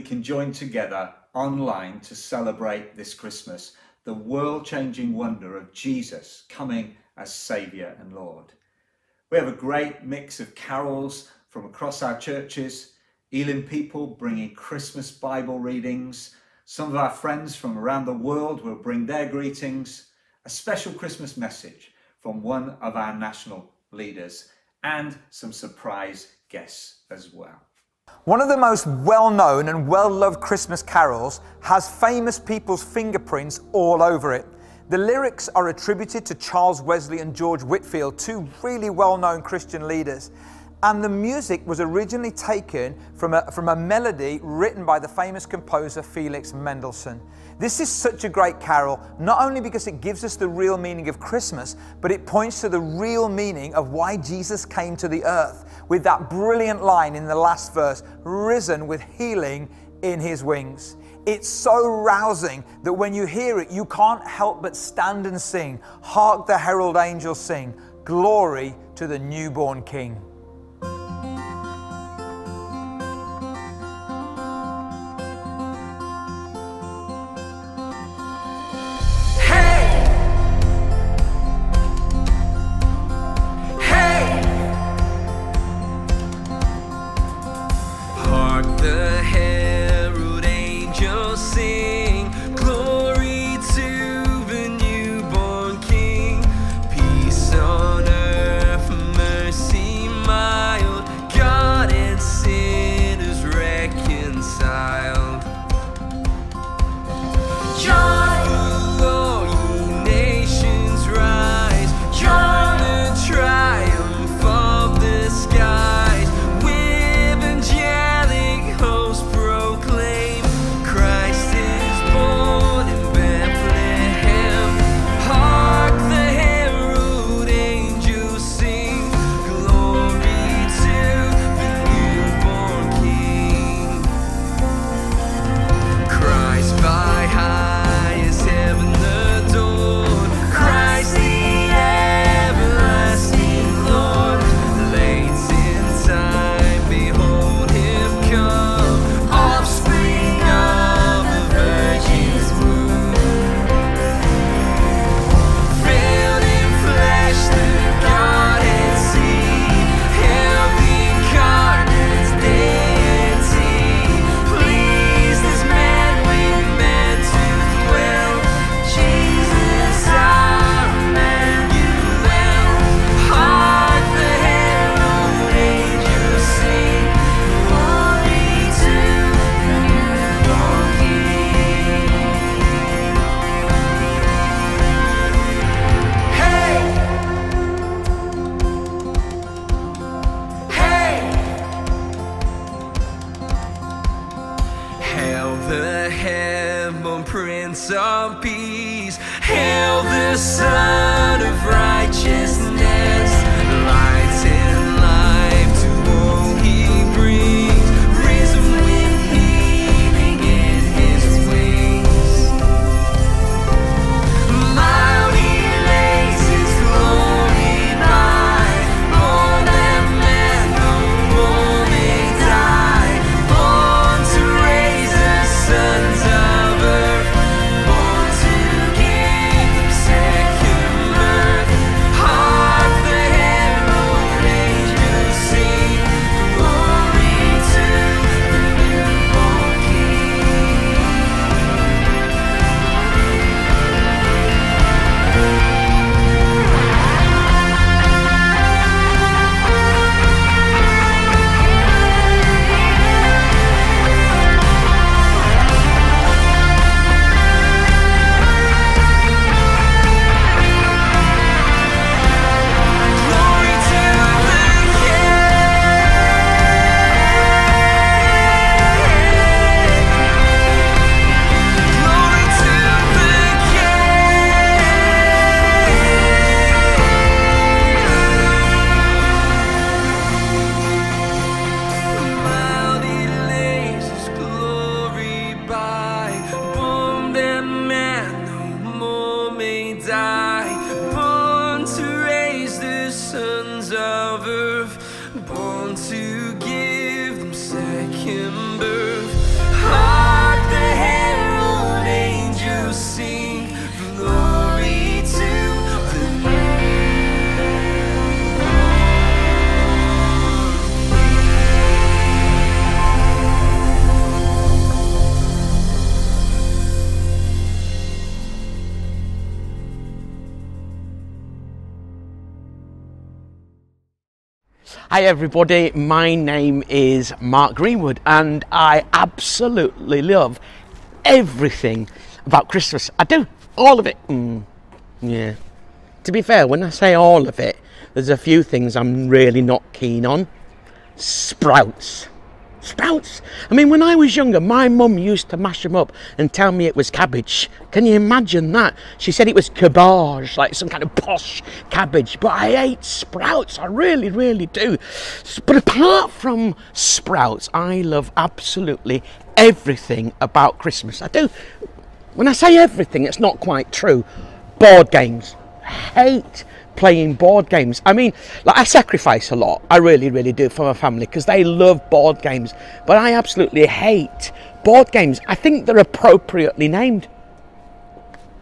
we can join together online to celebrate this Christmas the world changing wonder of Jesus coming as Saviour and Lord. We have a great mix of carols from across our churches, Elim people bringing Christmas Bible readings. Some of our friends from around the world will bring their greetings, a special Christmas message from one of our national leaders, and some surprise guests as well. One of the most well known and well loved Christmas carols has famous people's fingerprints all over it. The lyrics are attributed to Charles Wesley and George Whitefield, two really well known Christian leaders. And the music was originally taken from a, from a melody written by the famous composer Felix Mendelssohn. This is such a great carol, not only because it gives us the real meaning of Christmas, but it points to the real meaning of why Jesus came to the earth with that brilliant line in the last verse risen with healing in his wings. It's so rousing that when you hear it, you can't help but stand and sing. Hark the herald angels sing, Glory to the newborn King. Hi everybody, my name is Mark Greenwood and I absolutely love everything about Christmas. I do, all of it. Mm, yeah. To be fair, when I say all of it, there's a few things I'm really not keen on. sprouts. Sprouts. I mean, when I was younger, my mum used to mash them up and tell me it was cabbage. Can you imagine that? She said it was cabbage, like some kind of posh cabbage. But I ate sprouts. I really, really do. But apart from sprouts, I love absolutely everything about Christmas. I do. When I say everything, it's not quite true. Board games. Hate playing board games. I mean, like I sacrifice a lot. I really, really do for my family because they love board games. But I absolutely hate board games. I think they're appropriately named.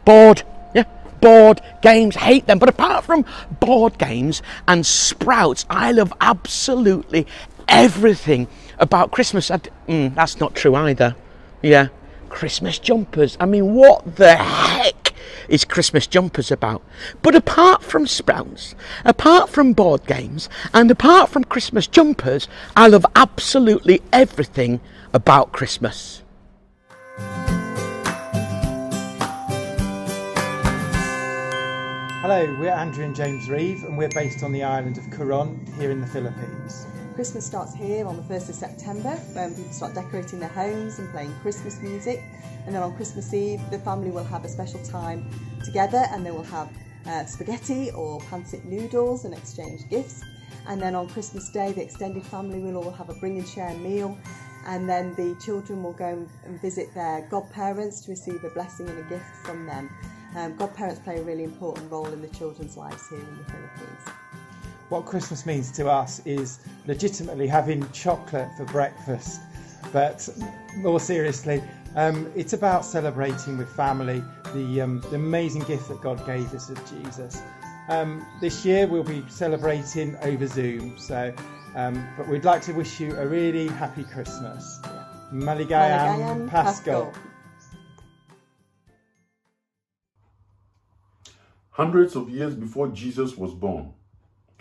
Board. Yeah. Board games, hate them. But apart from board games and sprouts, I love absolutely everything about Christmas. Mm, that's not true either. Yeah. Christmas jumpers. I mean, what the heck is Christmas jumpers about? But apart from sprouts, apart from board games, and apart from Christmas jumpers, I love absolutely everything about Christmas. Hello, we're Andrew and James Reeve, and we're based on the island of Coron here in the Philippines. Christmas starts here on the 1st of September when people start decorating their homes and playing Christmas music. And then on Christmas Eve, the family will have a special time together and they will have uh, spaghetti or pancit noodles and exchange gifts. And then on Christmas Day, the extended family will all have a bring and share meal. And then the children will go and visit their godparents to receive a blessing and a gift from them. Um, godparents play a really important role in the children's lives here in the Philippines. What Christmas means to us is legitimately having chocolate for breakfast, but more seriously, um, it's about celebrating with family the, um, the amazing gift that God gave us of Jesus. Um, this year we'll be celebrating over Zoom, so um, but we'd like to wish you a really happy Christmas. Maligayam Maligayam Pasko. Pasko. Hundreds of years before Jesus was born,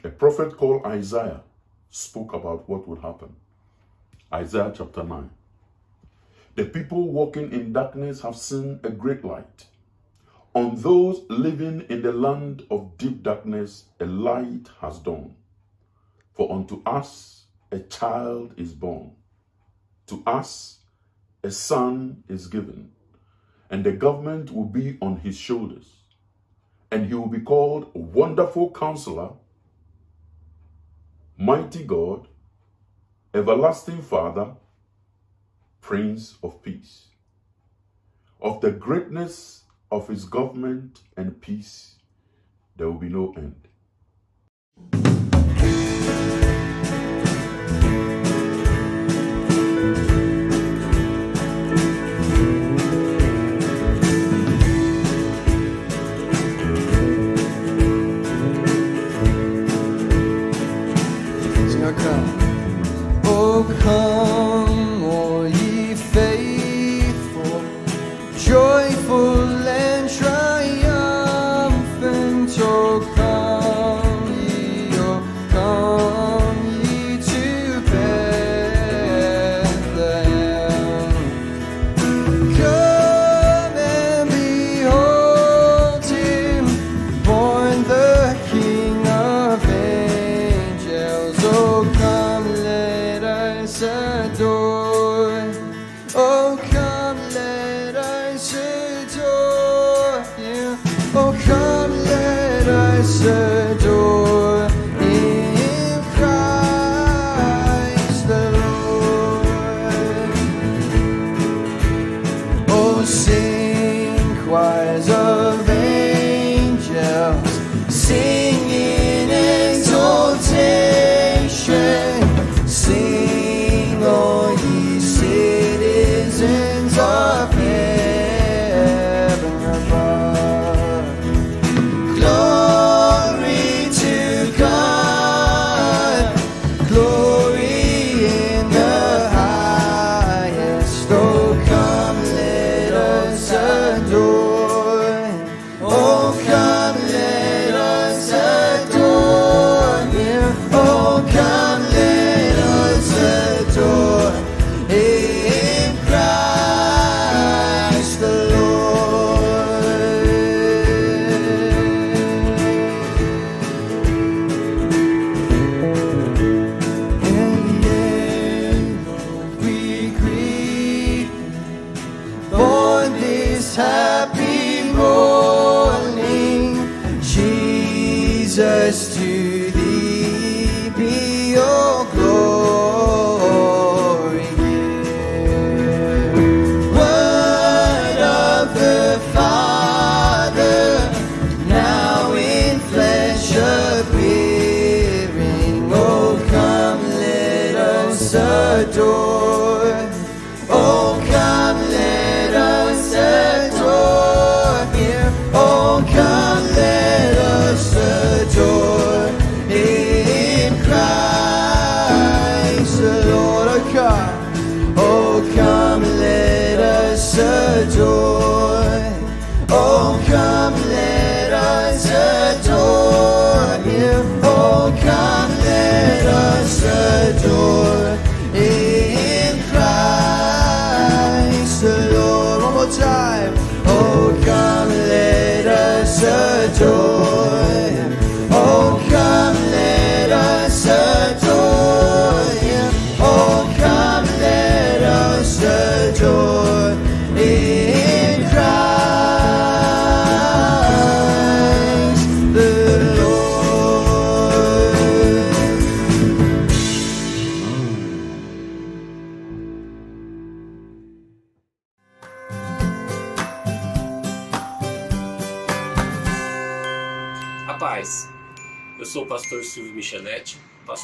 a prophet called Isaiah spoke about what would happen. Isaiah chapter 9. The people walking in darkness have seen a great light. On those living in the land of deep darkness, a light has dawned. For unto us a child is born, to us a son is given, and the government will be on his shoulders, and he will be called Wonderful Counselor Mighty God, Everlasting Father, Prince of Peace. Of the greatness of his government and peace, there will be no end.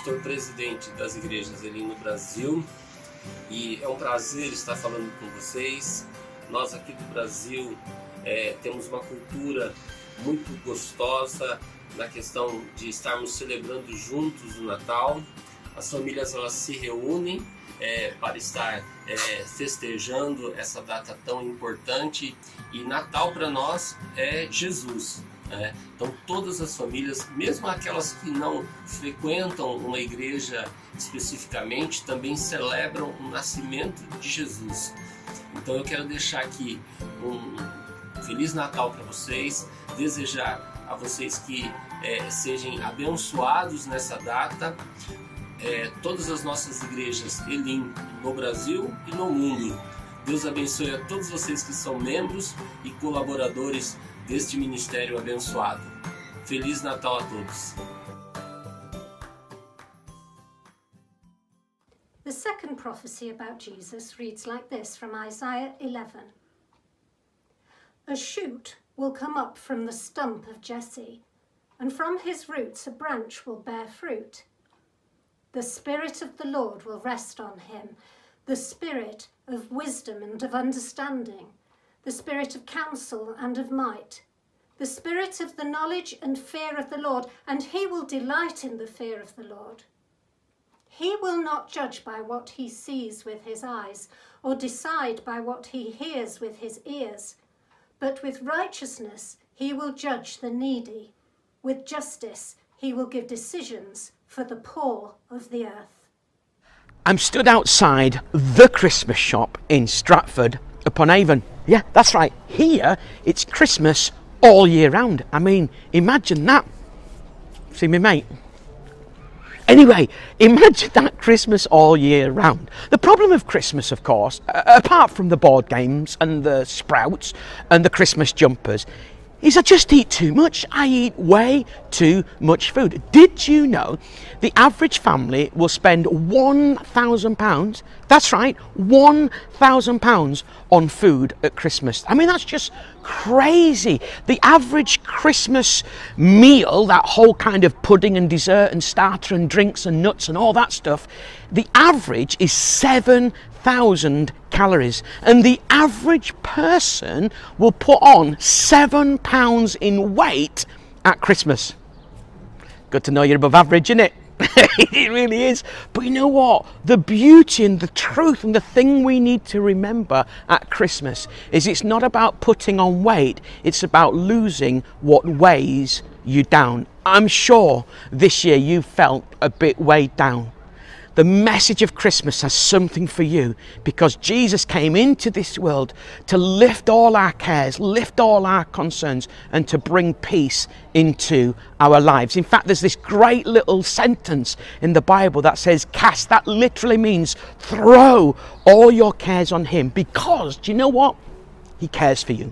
Pastor presidente das igrejas ali no Brasil, e é um prazer estar falando com vocês. Nós aqui do Brasil eh, temos uma cultura muito gostosa na questão de estarmos celebrando juntos o Natal. As famílias elas se reúnem eh, para estar eh, festejando essa data tão importante e Natal para nós é Jesus. Né? Então todas as famílias, mesmo aquelas que não frequentam uma igreja especificamente, também celebram o nascimento de Jesus. Então eu quero deixar aqui um feliz Natal para vocês, desejar a vocês que eh, sejam abençoados nessa data. Eh, todas as nossas igrejas Elim no Brasil e no mundo. Deus abençoe a todos vocês que são membros e colaboradores deste ministério abençoado. Feliz Natal a todos. The second prophecy about Jesus reads like this from Isaiah 11 A shoot will come up from the stump of Jesse, and from his roots a branch will bear fruit. The Spirit of the Lord will rest on him, the Spirit of wisdom and of understanding, the Spirit of counsel and of might, the Spirit of the knowledge and fear of the Lord, and he will delight in the fear of the Lord. He will not judge by what he sees with his eyes, or decide by what he hears with his ears, but with righteousness he will judge the needy. With justice he will give decisions for the poor of the earth. I'm stood outside the Christmas shop in Stratford upon Avon. Yeah, that's right. Here it's Christmas all year round. I mean, imagine that. See me, mate? Anyway, imagine that Christmas all year round. The problem of Christmas, of course, apart from the board games and the sprouts and the Christmas jumpers, is I just eat too much. I eat way too much food. Did you know the average family will spend £1,000? That's right, £1,000 on food at Christmas. I mean, that's just crazy. The average Christmas meal, that whole kind of pudding and dessert and starter and drinks and nuts and all that stuff, the average is 7,000 calories. And the average person will put on seven pounds in weight at Christmas. Good to know you're above average, isn't it? it really is. But you know what? The beauty and the truth and the thing we need to remember at Christmas is it's not about putting on weight, it's about losing what weighs you down. I'm sure this year you felt a bit weighed down. The message of Christmas has something for you because Jesus came into this world to lift all our cares, lift all our concerns, and to bring peace into our lives. In fact, there's this great little sentence in the Bible that says, Cast. That literally means throw all your cares on Him because, do you know what? He cares for you.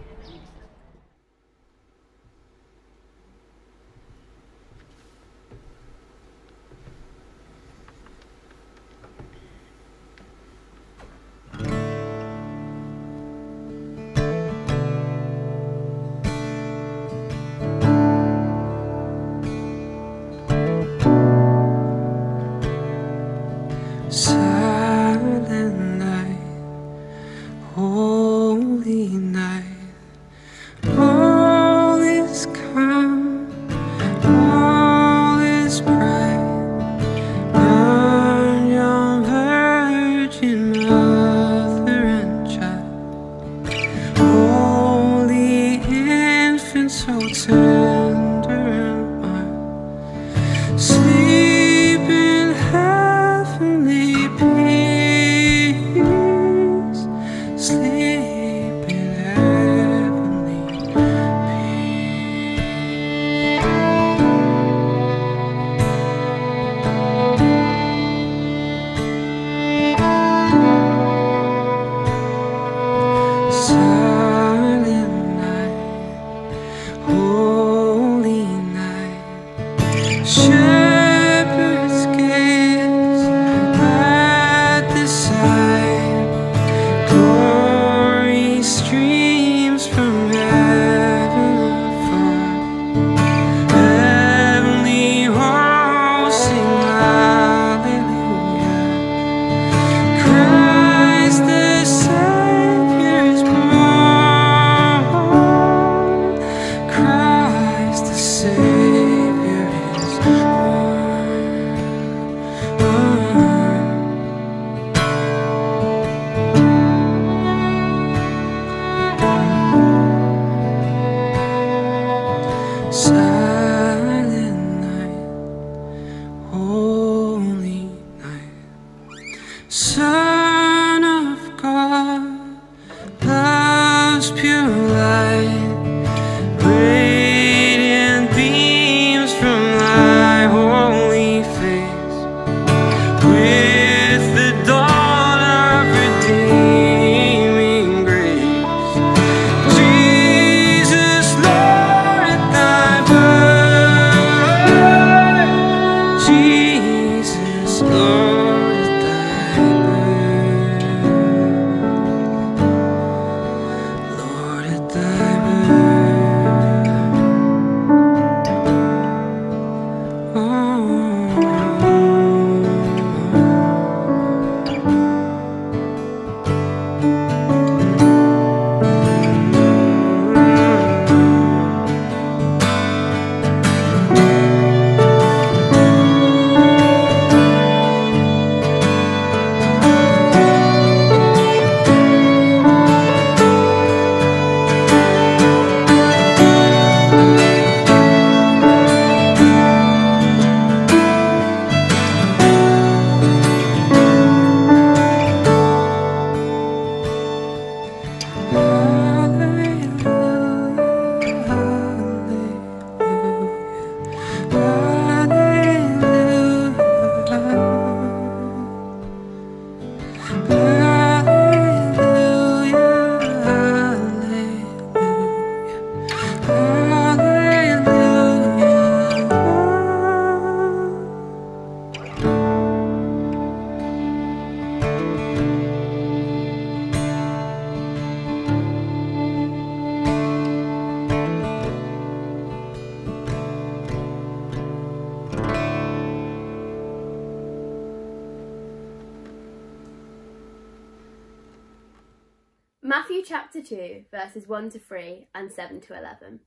And 7 to 11.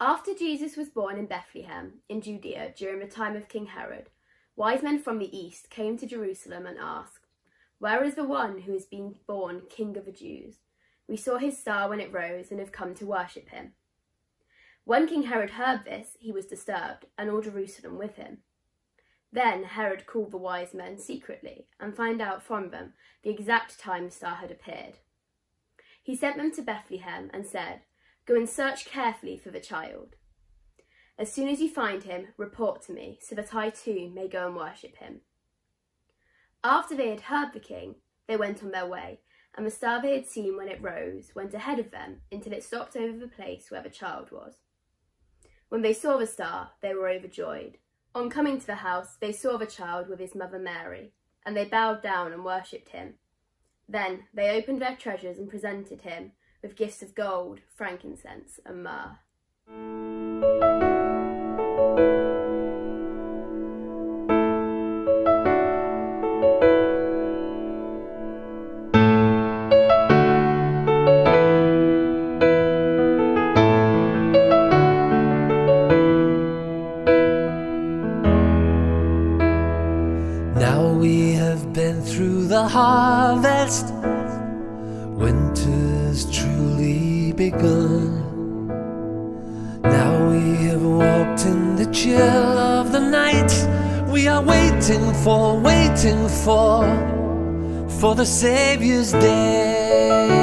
After Jesus was born in Bethlehem, in Judea, during the time of King Herod, wise men from the east came to Jerusalem and asked, Where is the one who has been born King of the Jews? We saw his star when it rose and have come to worship him. When King Herod heard this, he was disturbed, and all Jerusalem with him. Then Herod called the wise men secretly and found out from them the exact time the star had appeared. He sent them to Bethlehem and said, Go and search carefully for the child. As soon as you find him, report to me, so that I too may go and worship him. After they had heard the king, they went on their way, and the star they had seen when it rose went ahead of them until it stopped over the place where the child was. When they saw the star, they were overjoyed. On coming to the house, they saw the child with his mother Mary, and they bowed down and worshipped him. Then they opened their treasures and presented him with gifts of gold, frankincense, and myrrh. for the Savior's day.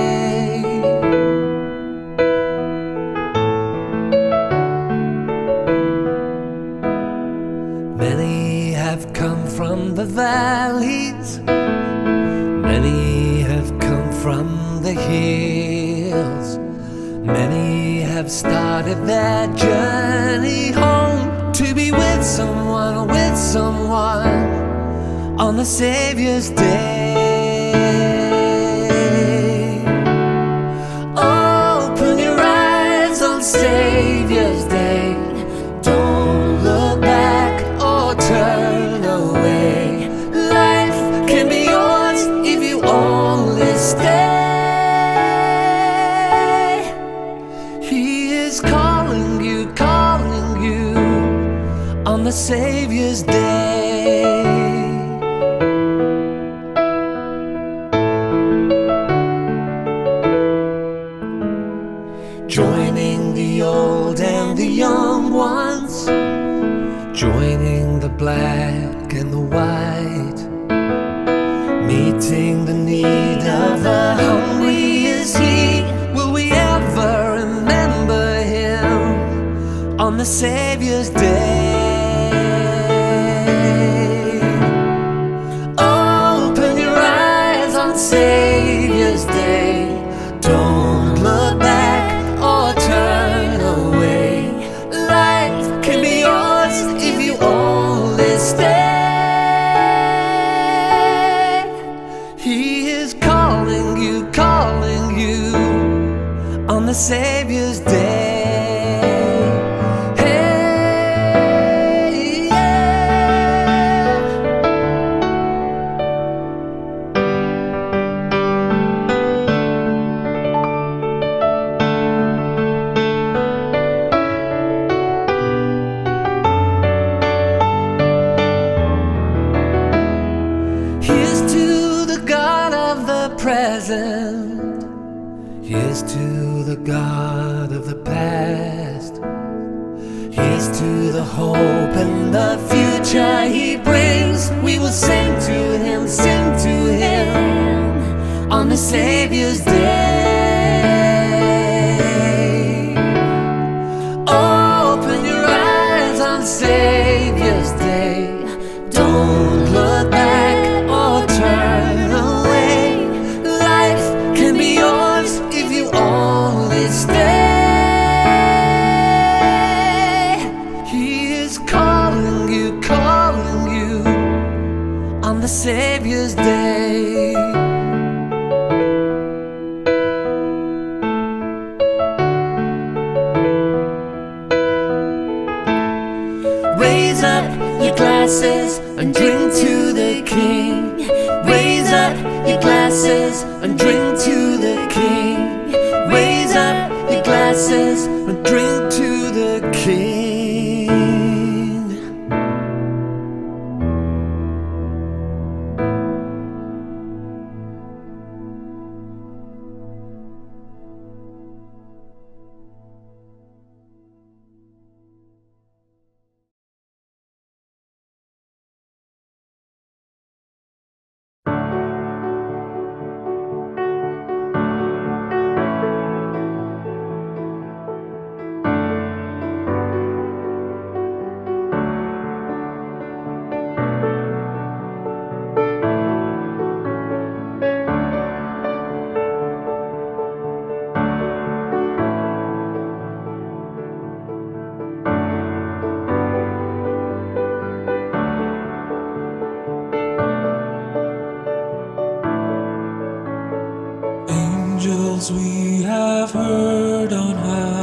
angels we have heard on high.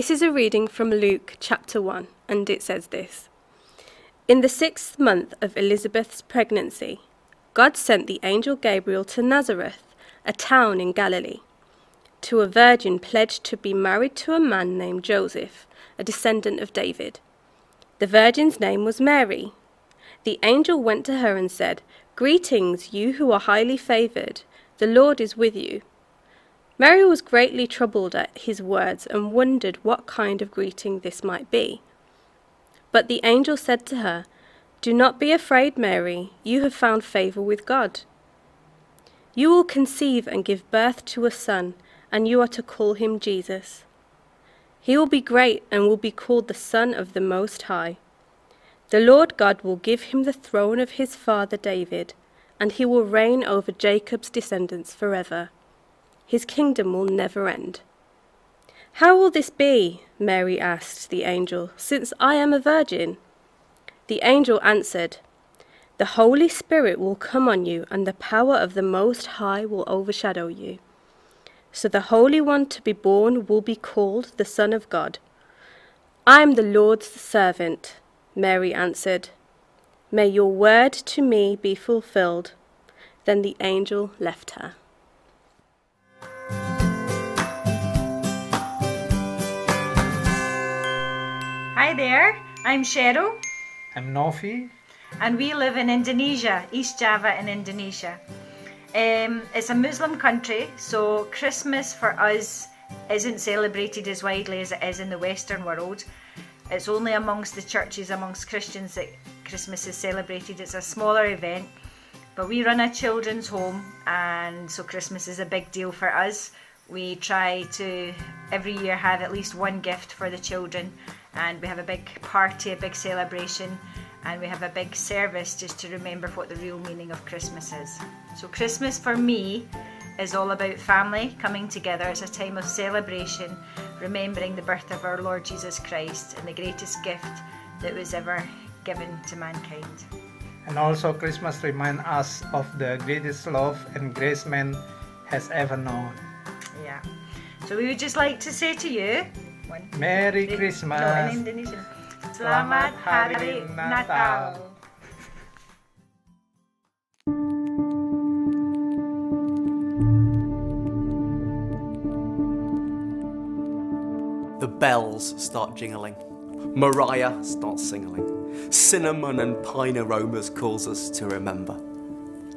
This is a reading from Luke chapter 1, and it says this In the sixth month of Elizabeth's pregnancy, God sent the angel Gabriel to Nazareth, a town in Galilee, to a virgin pledged to be married to a man named Joseph, a descendant of David. The virgin's name was Mary. The angel went to her and said, Greetings, you who are highly favored. The Lord is with you. Mary was greatly troubled at his words and wondered what kind of greeting this might be. But the angel said to her, Do not be afraid, Mary, you have found favor with God. You will conceive and give birth to a son, and you are to call him Jesus. He will be great and will be called the Son of the Most High. The Lord God will give him the throne of his father David, and he will reign over Jacob's descendants forever. His kingdom will never end. How will this be? Mary asked the angel, since I am a virgin. The angel answered, The Holy Spirit will come on you, and the power of the Most High will overshadow you. So the Holy One to be born will be called the Son of God. I am the Lord's servant, Mary answered. May your word to me be fulfilled. Then the angel left her. Hi there, I'm Cheryl. I'm Nofi. And we live in Indonesia, East Java in Indonesia. Um, it's a Muslim country, so Christmas for us isn't celebrated as widely as it is in the Western world. It's only amongst the churches, amongst Christians, that Christmas is celebrated. It's a smaller event, but we run a children's home, and so Christmas is a big deal for us. We try to every year have at least one gift for the children, and we have a big party, a big celebration, and we have a big service just to remember what the real meaning of Christmas is. So, Christmas for me is all about family coming together. It's a time of celebration, remembering the birth of our Lord Jesus Christ and the greatest gift that was ever given to mankind. And also, Christmas reminds us of the greatest love and grace man has ever known. Yeah. So, we would just like to say to you, one, Merry three- Christmas. No, in Indonesian. Selamat Hari Natal. The bells start jingling. Mariah starts singing. Cinnamon and pine aromas cause us to remember.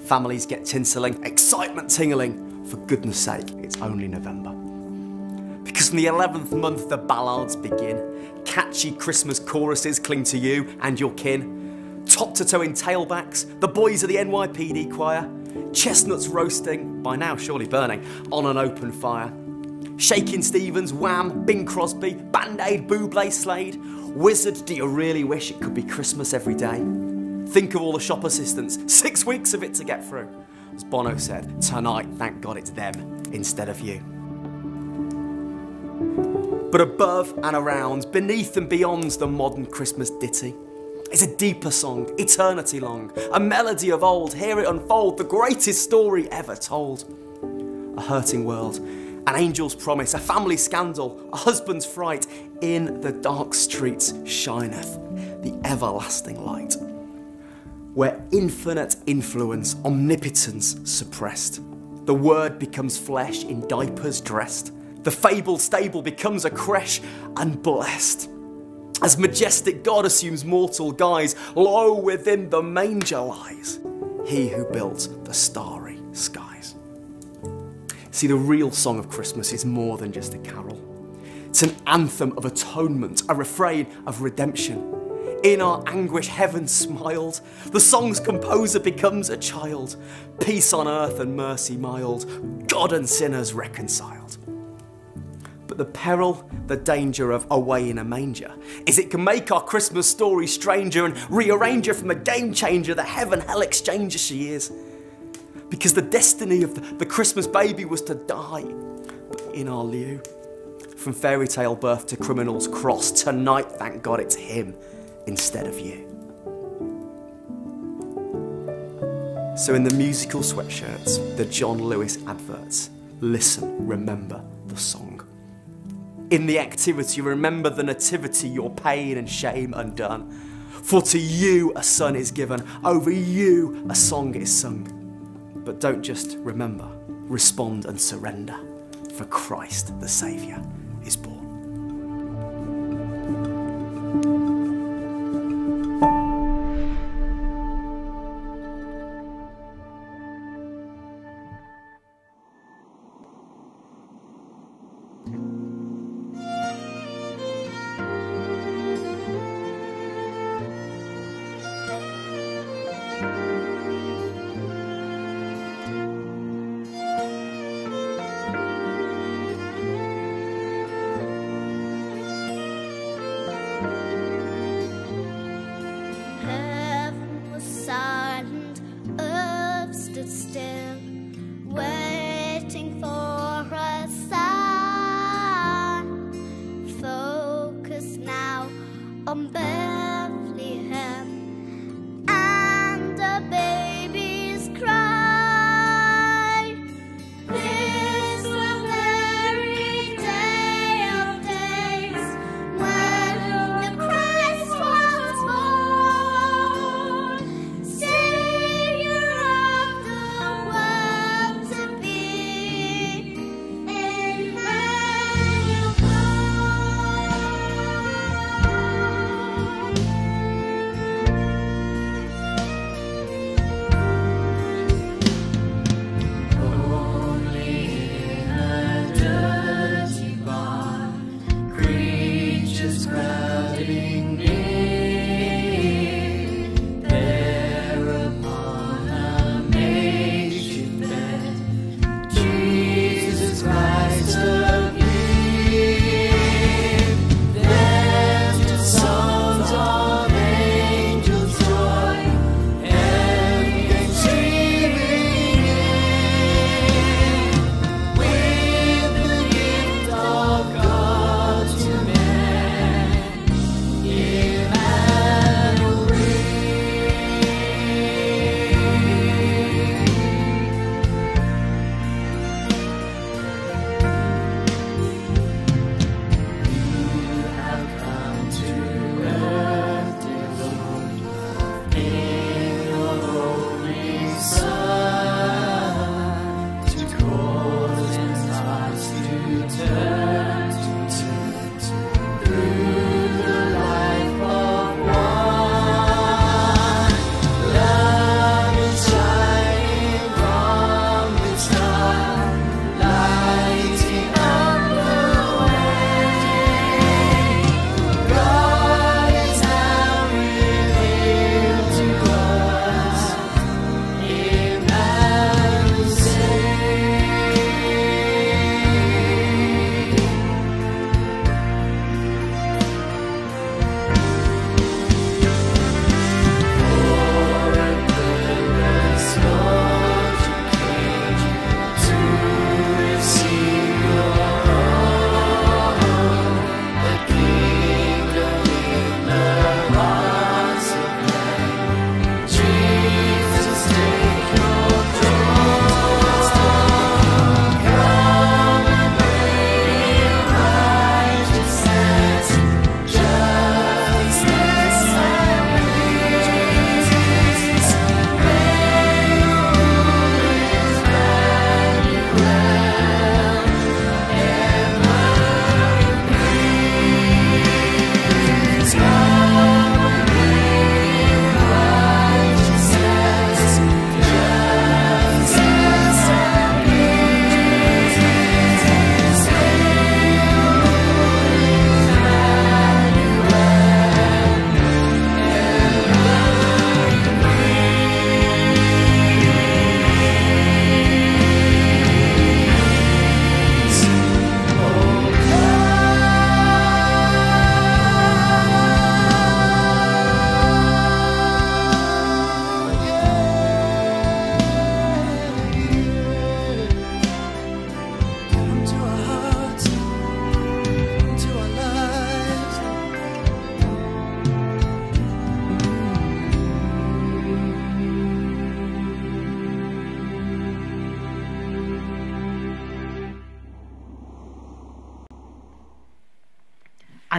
Families get tinseling, excitement tingling. For goodness sake, it's only November. Because in the 11th month the ballads begin. Catchy Christmas choruses cling to you and your kin. Top to toe in tailbacks, the boys of the NYPD choir. Chestnuts roasting, by now surely burning, on an open fire. Shakin' Stevens, Wham, Bing Crosby, Band Aid, Buble, Slade. Wizzard, do you really wish it could be Christmas every day? Think of all the shop assistants, six weeks of it to get through. As Bono said, tonight, thank God it's them instead of you. But above and around, beneath and beyond the modern Christmas ditty, is a deeper song, eternity long, a melody of old. Hear it unfold, the greatest story ever told. A hurting world, an angel's promise, a family scandal, a husband's fright. In the dark streets shineth the everlasting light, where infinite influence, omnipotence suppressed. The word becomes flesh in diapers dressed. The fabled stable becomes a creche and blessed. As majestic God assumes mortal guise, lo, within the manger lies he who built the starry skies. See, the real song of Christmas is more than just a carol. It's an anthem of atonement, a refrain of redemption. In our anguish, heaven smiled. The song's composer becomes a child. Peace on earth and mercy mild, God and sinners reconciled. But the peril, the danger of away in a manger is it can make our Christmas story stranger and rearrange her from a game changer, the heaven hell exchanger she is. Because the destiny of the, Christmas baby was to die. But in our lieu, from fairy tale birth to criminal's cross, tonight, thank God, it's him instead of you. So, in the musical sweatshirts, the John Lewis adverts, listen, remember the song. In the activity, remember the nativity, your pain and shame undone. For to you a son is given, over you a song is sung. But don't just remember, respond and surrender, for Christ the Saviour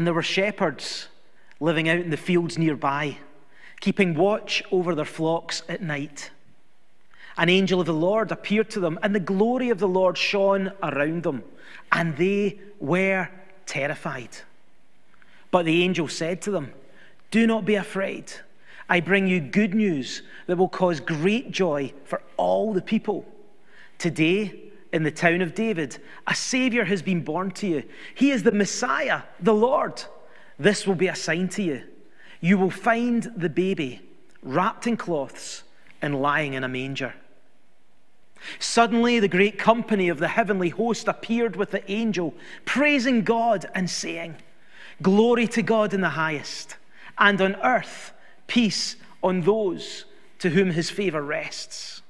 And there were shepherds living out in the fields nearby, keeping watch over their flocks at night. An angel of the Lord appeared to them, and the glory of the Lord shone around them, and they were terrified. But the angel said to them, Do not be afraid. I bring you good news that will cause great joy for all the people. Today, in the town of David, a Savior has been born to you. He is the Messiah, the Lord. This will be a sign to you. You will find the baby wrapped in cloths and lying in a manger. Suddenly, the great company of the heavenly host appeared with the angel, praising God and saying, Glory to God in the highest, and on earth, peace on those to whom his favor rests.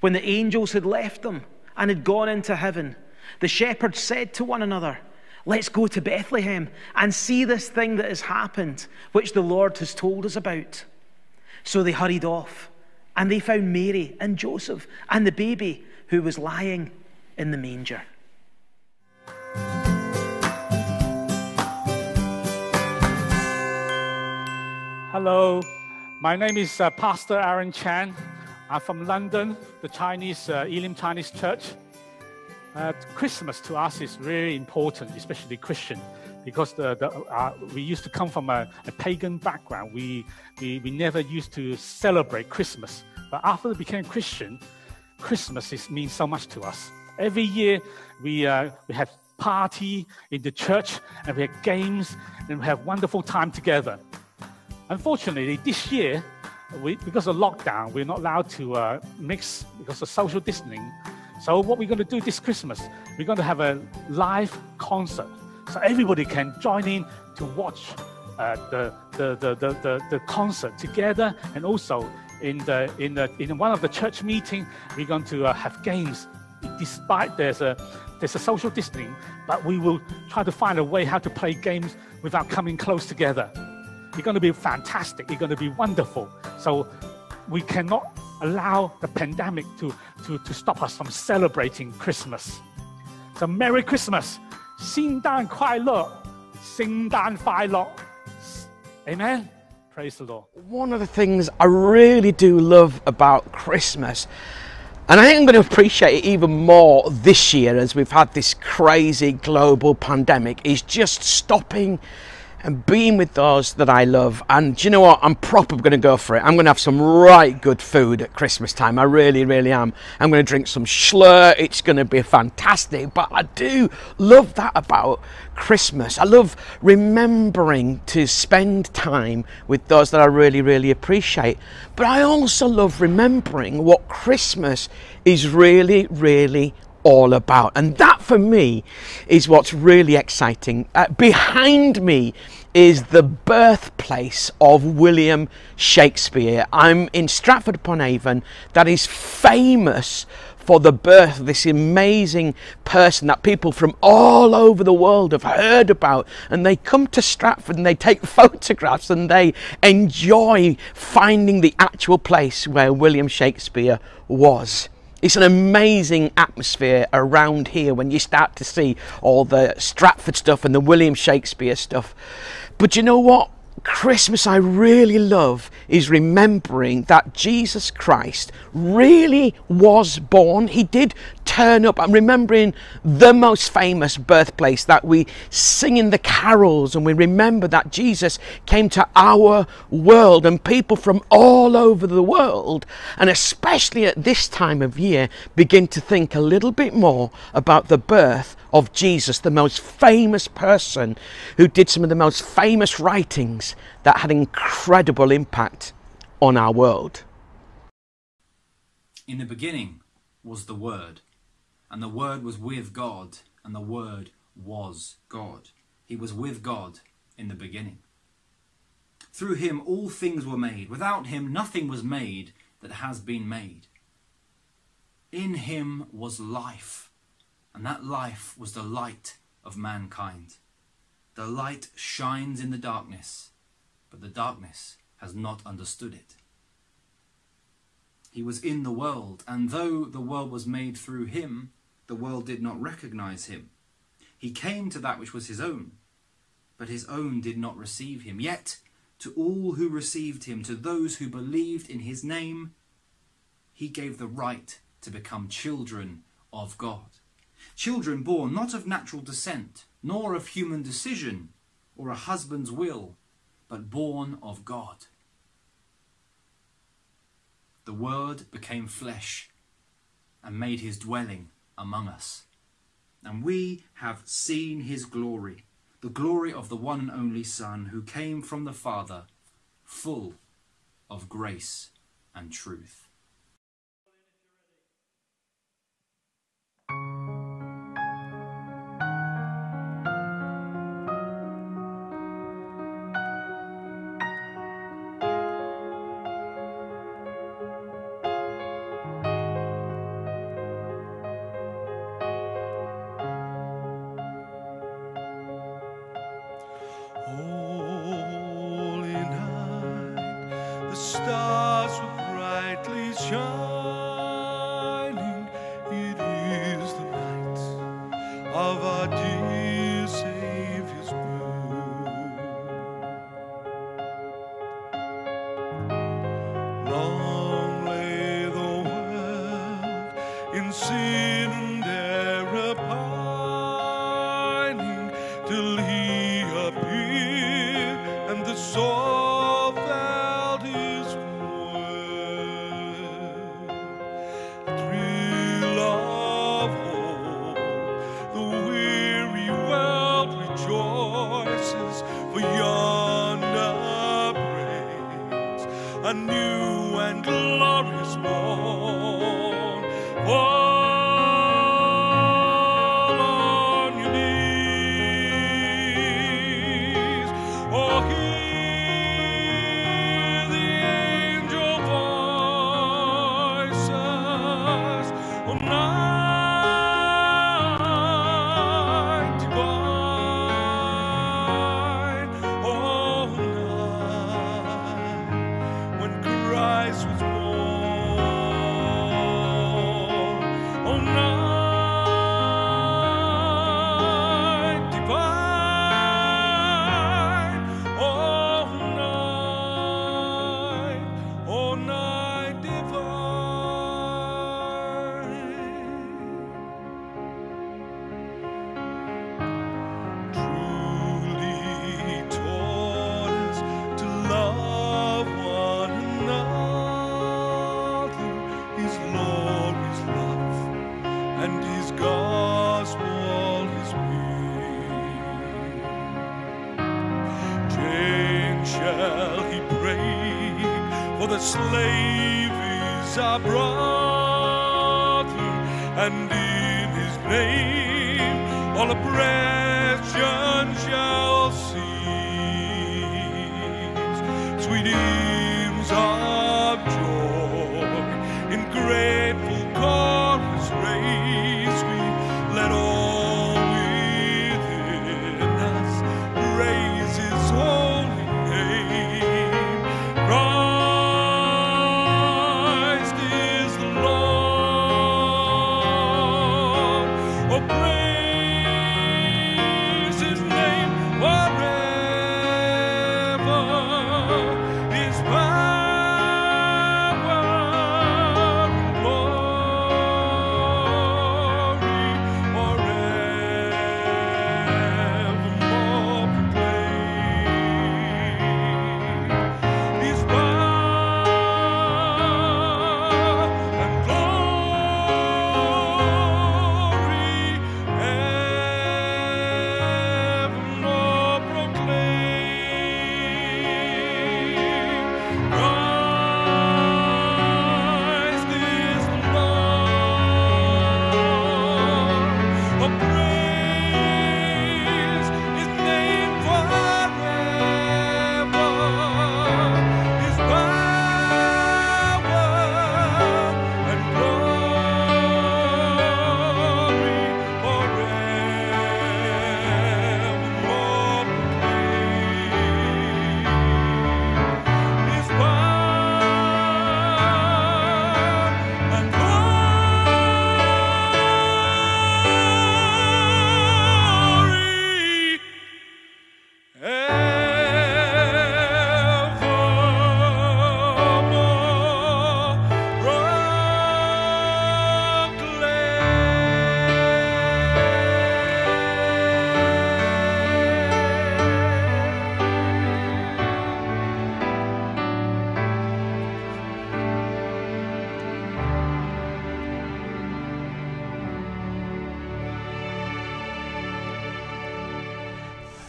When the angels had left them and had gone into heaven, the shepherds said to one another, Let's go to Bethlehem and see this thing that has happened, which the Lord has told us about. So they hurried off and they found Mary and Joseph and the baby who was lying in the manger. Hello, my name is uh, Pastor Aaron Chan. I'm from London, the Chinese uh, Elim Chinese Church. Uh, Christmas to us is really important, especially Christian, because the, the, uh, we used to come from a, a pagan background. We, we, we never used to celebrate Christmas. But after we became Christian, Christmas is, means so much to us. Every year we, uh, we have party in the church and we have games and we have wonderful time together. Unfortunately, this year, we, because of lockdown, we're not allowed to uh, mix because of social distancing. So what we're going to do this Christmas, we're going to have a live concert. So everybody can join in to watch uh, the, the, the, the, the, concert together. And also in, the, in, the, in one of the church meeting, we're going to uh, have games. Despite there's a, there's a social distancing, but we will try to find a way how to play games without coming close together. You're going to be fantastic. You're going to be wonderful. So we cannot allow the pandemic to, to, to stop us from celebrating Christmas. So Merry Christmas. 圣诞快乐,圣诞快乐. Amen. Praise the Lord. One of the things I really do love about Christmas and I think I'm going to appreciate it even more this year as we've had this crazy global pandemic is just stopping and being with those that I love. And you know what? I'm proper going to go for it. I'm going to have some right good food at Christmas time. I really, really am. I'm going to drink some Schlur. It's going to be fantastic. But I do love that about Christmas. I love remembering to spend time with those that I really, really appreciate. But I also love remembering what Christmas is really, really all about. And that for me is what's really exciting. Uh, behind me is the birthplace of William Shakespeare. I'm in Stratford upon Avon, that is famous for the birth of this amazing person that people from all over the world have heard about. And they come to Stratford and they take photographs and they enjoy finding the actual place where William Shakespeare was. It's an amazing atmosphere around here when you start to see all the Stratford stuff and the William Shakespeare stuff. But you know what? Christmas I really love is remembering that Jesus Christ really was born. He did turn up. I'm remembering the most famous birthplace that we sing in the carols and we remember that Jesus came to our world and people from all over the world and especially at this time of year begin to think a little bit more about the birth of Jesus, the most famous person who did some of the most famous writings that had incredible impact on our world. In the beginning was the Word, and the Word was with God, and the Word was God. He was with God in the beginning. Through him all things were made. Without him nothing was made that has been made. In him was life and that life was the light of mankind. The light shines in the darkness, but the darkness has not understood it. He was in the world, and though the world was made through him, the world did not recognize him. He came to that which was his own, but his own did not receive him. Yet, to all who received him, to those who believed in his name, he gave the right to become children of God children born not of natural descent, nor of human decision or a husband's will, but born of God. The Word became flesh and made his dwelling among us. And we have seen his glory, the glory of the one and only Son who came from the Father, full of grace and truth.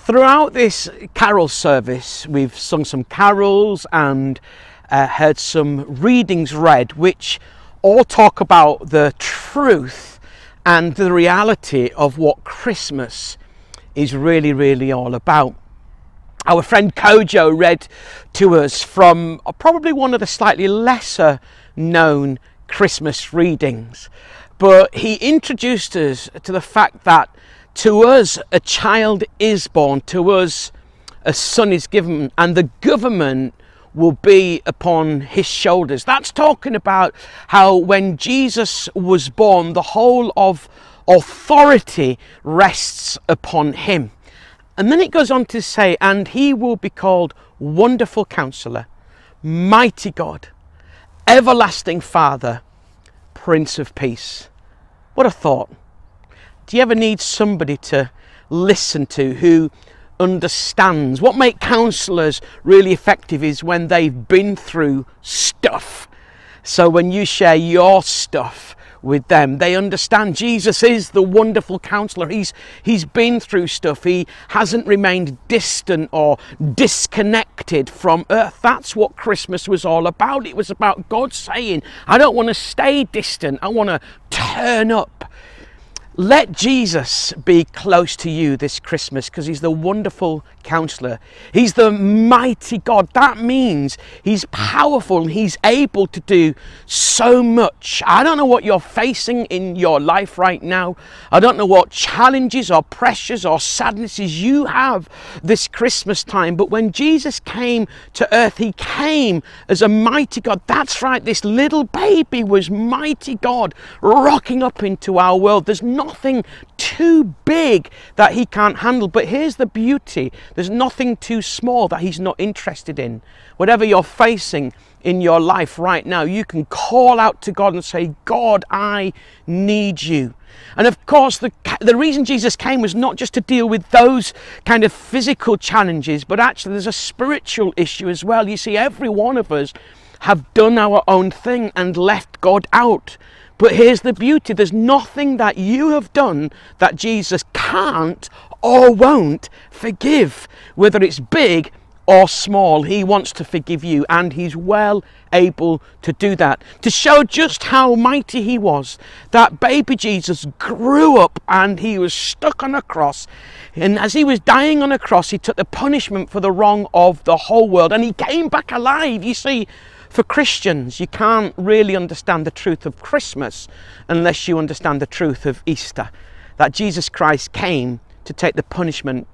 Throughout this carol service, we've sung some carols and uh, heard some readings read, which all talk about the truth and the reality of what Christmas is really, really all about. Our friend Kojo read to us from probably one of the slightly lesser known Christmas readings, but he introduced us to the fact that to us a child is born, to us a son is given, and the government will be upon his shoulders. That's talking about how when Jesus was born, the whole of authority rests upon him. And then it goes on to say, and he will be called Wonderful Counselor, Mighty God, Everlasting Father, Prince of Peace. What a thought. Do you ever need somebody to listen to who understands? What makes counselors really effective is when they've been through stuff. So when you share your stuff, with them. They understand Jesus is the wonderful counselor. He's, he's been through stuff. He hasn't remained distant or disconnected from earth. That's what Christmas was all about. It was about God saying, I don't want to stay distant. I want to turn up. Let Jesus be close to you this Christmas because he's the wonderful counselor. He's the mighty God. That means he's powerful and he's able to do so much. I don't know what you're facing in your life right now. I don't know what challenges or pressures or sadnesses you have this Christmas time. But when Jesus came to earth, he came as a mighty God. That's right. This little baby was mighty God rocking up into our world. There's no nothing too big that he can't handle. But here's the beauty there's nothing too small that he's not interested in. Whatever you're facing in your life right now, you can call out to God and say, God, I need you. And of course, the, the reason Jesus came was not just to deal with those kind of physical challenges, but actually there's a spiritual issue as well. You see, every one of us have done our own thing and left God out. But here's the beauty there's nothing that you have done that Jesus can't or won't forgive, whether it's big or small. He wants to forgive you, and He's well able to do that. To show just how mighty He was, that baby Jesus grew up and He was stuck on a cross. And as He was dying on a cross, He took the punishment for the wrong of the whole world, and He came back alive. You see, for Christians, you can't really understand the truth of Christmas unless you understand the truth of Easter. That Jesus Christ came to take the punishment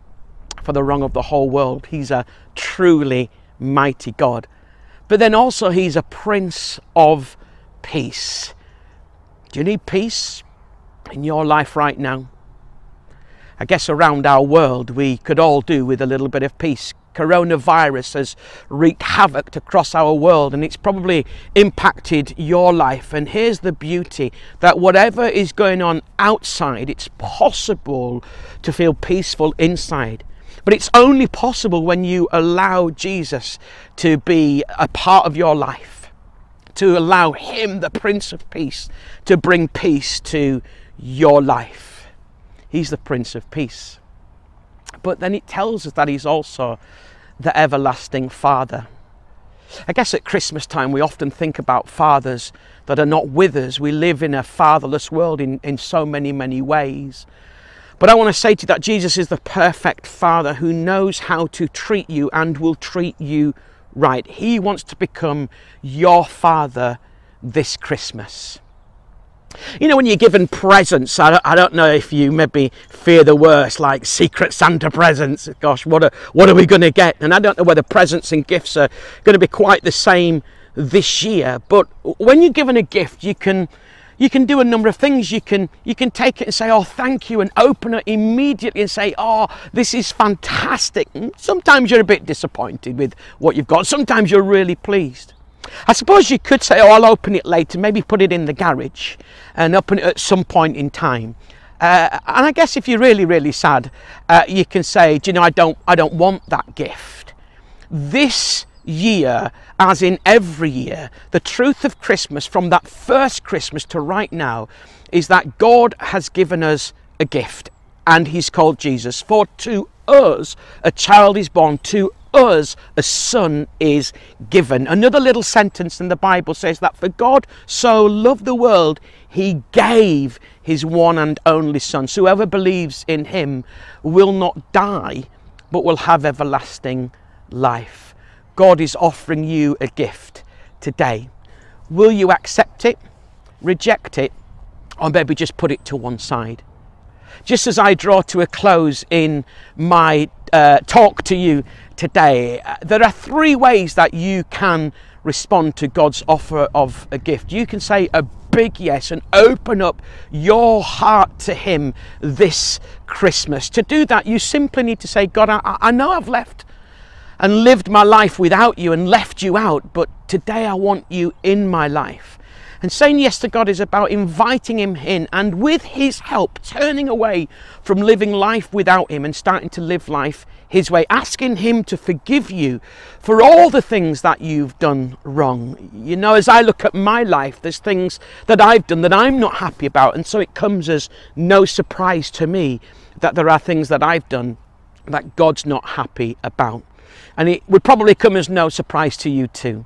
for the wrong of the whole world. He's a truly mighty God. But then also, He's a Prince of Peace. Do you need peace in your life right now? I guess around our world we could all do with a little bit of peace coronavirus has wreaked havoc across our world and it's probably impacted your life. And here's the beauty that whatever is going on outside, it's possible to feel peaceful inside. But it's only possible when you allow Jesus to be a part of your life, to allow Him, the Prince of Peace, to bring peace to your life. He's the Prince of Peace. But then it tells us that he's also the everlasting Father. I guess at Christmas time we often think about fathers that are not with us. We live in a fatherless world in, in so many, many ways. But I want to say to you that Jesus is the perfect Father who knows how to treat you and will treat you right. He wants to become your Father this Christmas. You know, when you're given presents, I don't, I don't, know if you maybe fear the worst, like Secret Santa presents. Gosh, what are, what are we going to get? And I don't know whether presents and gifts are going to be quite the same this year. But when you're given a gift, you can you can do a number of things. You can you can take it and say, "Oh, thank you," and open it immediately and say, "Oh, this is fantastic." Sometimes you're a bit disappointed with what you've got. Sometimes you're really pleased. I suppose you could say, oh, I'll open it later, maybe put it in the garage and open it at some point in time. Uh, and I guess if you're really, really sad, uh, you can say, do you know, I don't, I don't want that gift. This year, as in every year, the truth of Christmas from that first Christmas to right now is that God has given us a gift and he's called Jesus. For to us a child is born, to us a son is given. Another little sentence in the Bible says that for God so loved the world, he gave his one and only son. So whoever believes in him will not die, but will have everlasting life. God is offering you a gift today. Will you accept it, reject it, or maybe just put it to one side? Just as I draw to a close in my uh, talk to you today, uh, there are three ways that you can respond to God's offer of a gift. You can say a big yes and open up your heart to Him this Christmas. To do that, you simply need to say, God, I, I know I've left and lived my life without you and left you out, but today I want you in my life. And saying yes to God is about inviting Him in and with His help, turning away from living life without Him and starting to live life His way, asking Him to forgive you for all the things that you've done wrong. You know, as I look at my life, there's things that I've done that I'm not happy about, and so it comes as no surprise to me that there are things that I've done that God's not happy about. And it would probably come as no surprise to you too.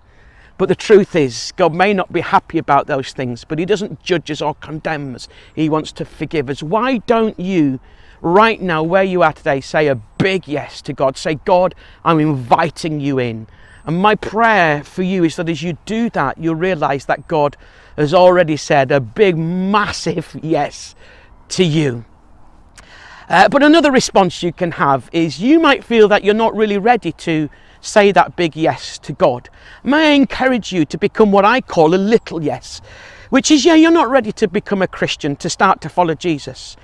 But the truth is, God may not be happy about those things, but He doesn't judge us or condemn us. He wants to forgive us. Why don't you, right now, where you are today, say a big yes to God? Say, God, I'm inviting you in. And my prayer for you is that as you do that, you'll realize that God has already said a big, massive yes to you. Uh, but another response you can have is you might feel that you're not really ready to say that big yes to God. May I encourage you to become what I call a little yes, which is, yeah, you're not ready to become a Christian, to start to follow Jesus.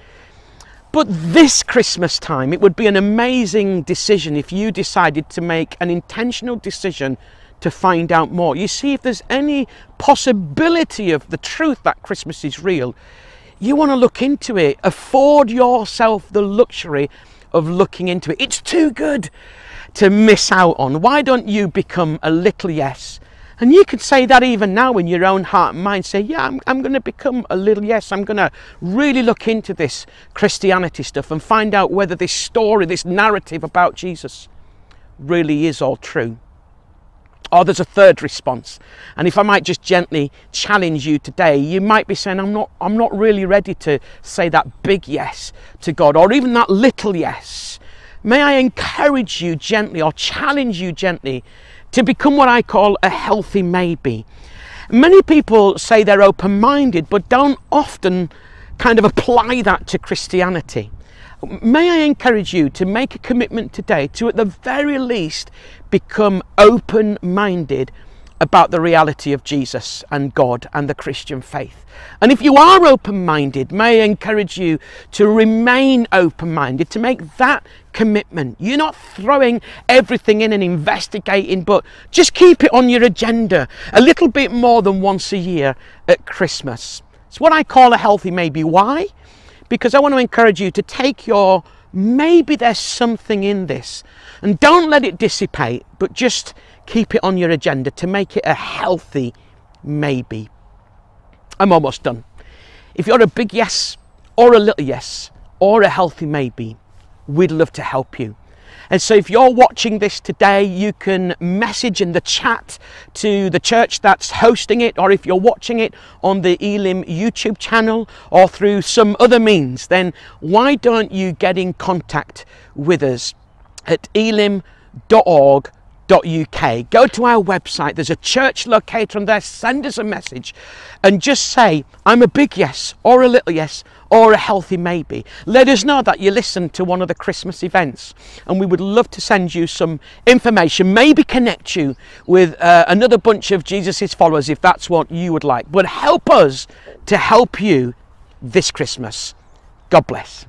But this Christmas time, it would be an amazing decision if you decided to make an intentional decision to find out more. You see, if there's any possibility of the truth that Christmas is real, you want to look into it. Afford yourself the luxury of looking into it. It's too good to miss out on. Why don't you become a little yes? And you could say that even now in your own heart and mind. Say, yeah, I'm, I'm going to become a little yes. I'm going to really look into this Christianity stuff and find out whether this story, this narrative about Jesus really is all true. Or there's a third response. And if I might just gently challenge you today, you might be saying, I'm not, I'm not really ready to say that big yes to God, or even that little yes. May I encourage you gently or challenge you gently to become what I call a healthy maybe. Many people say they're open minded, but don't often kind of apply that to Christianity. May I encourage you to make a commitment today to, at the very least, become open minded about the reality of Jesus and God and the Christian faith. And if you are open minded, may I encourage you to remain open minded, to make that commitment. You're not throwing everything in and investigating, but just keep it on your agenda a little bit more than once a year at Christmas. It's what I call a healthy maybe. Why? Because I want to encourage you to take your maybe there's something in this and don't let it dissipate, but just keep it on your agenda to make it a healthy maybe. I'm almost done. If you're a big yes or a little yes or a healthy maybe, we'd love to help you. And so, if you're watching this today, you can message in the chat to the church that's hosting it, or if you're watching it on the Elim YouTube channel or through some other means, then why don't you get in contact with us at elim.org Go to our website, there's a church locator on there, send us a message and just say, I'm a big yes, or a little yes, or a healthy maybe. Let us know that you listened to one of the Christmas events and we would love to send you some information, maybe connect you with uh, another bunch of Jesus' followers if that's what you would like. But help us to help you this Christmas. God bless.